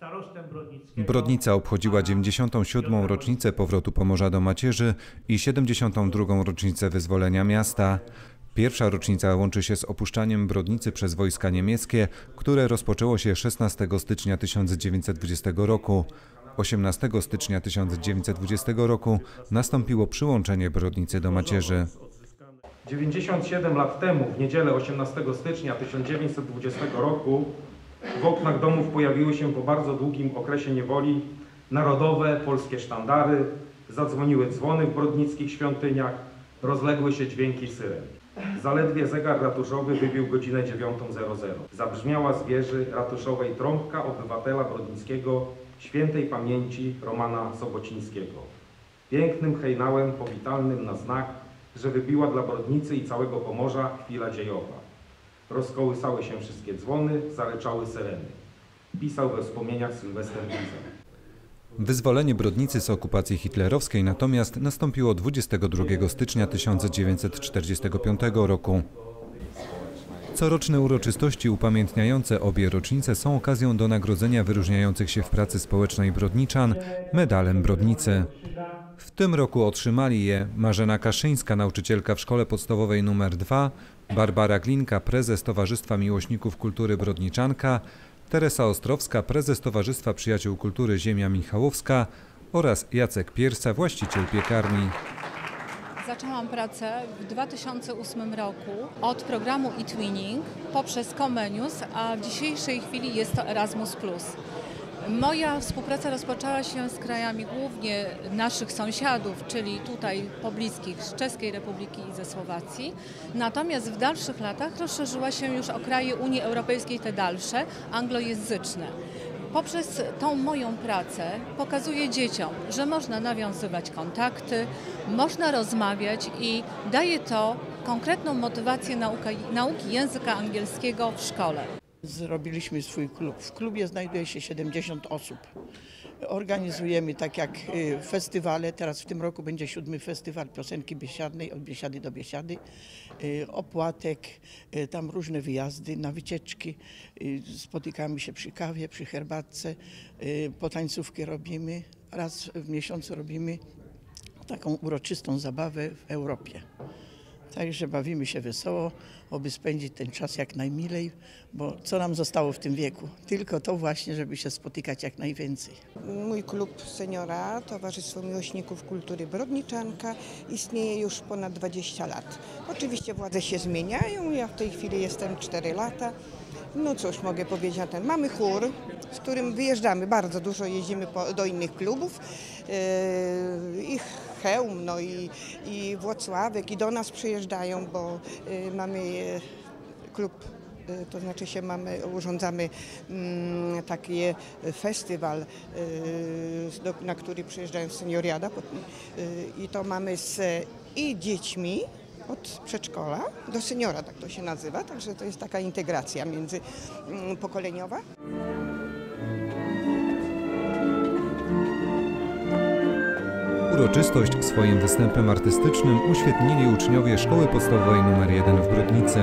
starostem Brodnickiego. Brodnica obchodziła 97. rocznicę powrotu Pomorza do macierzy i 72. rocznicę wyzwolenia miasta. Pierwsza rocznica łączy się z opuszczaniem Brodnicy przez wojska niemieckie, które rozpoczęło się 16 stycznia 1920 roku. 18 stycznia 1920 roku nastąpiło przyłączenie Brodnicy do macierzy. 97 lat temu, w niedzielę 18 stycznia 1920 roku, w oknach domów pojawiły się po bardzo długim okresie niewoli narodowe polskie sztandary, zadzwoniły dzwony w brodnickich świątyniach, rozległy się dźwięki syren. Zaledwie zegar ratuszowy wybił godzinę 9.00. Zabrzmiała z wieży ratuszowej trąbka obywatela brodnickiego świętej pamięci Romana Sobocińskiego. Pięknym hejnałem powitalnym na znak, że wybiła dla Brodnicy i całego Pomorza chwila dziejowa. Rozkołysały się wszystkie dzwony, zaryczały syreny. Pisał we wspomnieniach Sylwester Giza. Wyzwolenie Brodnicy z okupacji hitlerowskiej natomiast nastąpiło 22 stycznia 1945 roku. Coroczne uroczystości upamiętniające obie rocznice są okazją do nagrodzenia wyróżniających się w pracy społecznej Brodniczan medalem Brodnicy. Tym roku otrzymali je Marzena Kaszyńska, nauczycielka w szkole podstawowej nr 2, Barbara Glinka, prezes Towarzystwa Miłośników Kultury Brodniczanka, Teresa Ostrowska, prezes Towarzystwa Przyjaciół Kultury Ziemia Michałowska oraz Jacek Piersa, właściciel piekarni. Zaczęłam pracę w 2008 roku od programu eTwinning poprzez Comenius, a w dzisiejszej chwili jest to Erasmus+. Moja współpraca rozpoczęła się z krajami głównie naszych sąsiadów, czyli tutaj pobliskich z Czeskiej Republiki i ze Słowacji. Natomiast w dalszych latach rozszerzyła się już o kraje Unii Europejskiej, te dalsze, anglojęzyczne. Poprzez tą moją pracę pokazuję dzieciom, że można nawiązywać kontakty, można rozmawiać i daje to konkretną motywację nauka, nauki języka angielskiego w szkole. Zrobiliśmy swój klub. W klubie znajduje się 70 osób. Organizujemy tak jak y, festywale. Teraz w tym roku będzie siódmy festiwal piosenki biesiadnej, od biesiady do biesiady. Y, Opłatek, y, tam różne wyjazdy na wycieczki. Spotykamy się przy kawie, przy herbatce. Potańcówki robimy. Raz w miesiącu robimy taką uroczystą zabawę w Europie. Także bawimy się wesoło, aby spędzić ten czas jak najmilej, bo co nam zostało w tym wieku? Tylko to właśnie, żeby się spotykać jak najwięcej. Mój klub seniora, Towarzystwo Miłośników Kultury Brodniczanka, istnieje już ponad 20 lat. Oczywiście władze się zmieniają, ja w tej chwili jestem 4 lata. No cóż mogę powiedzieć na ten. Mamy chór, z którym wyjeżdżamy bardzo dużo, jeździmy po, do innych klubów. Yy, I Chełm, no i, i Włocławek i do nas przyjeżdżają, bo yy, mamy yy, klub Y, to znaczy się mamy, urządzamy mm, taki festiwal, y, na który przyjeżdżają senioriada y, i to mamy z i dziećmi od przedszkola do seniora, tak to się nazywa, także to jest taka integracja międzypokoleniowa. Uroczystość swoim występem artystycznym uświetnili uczniowie Szkoły Podstawowej nr 1 w Brodnicy.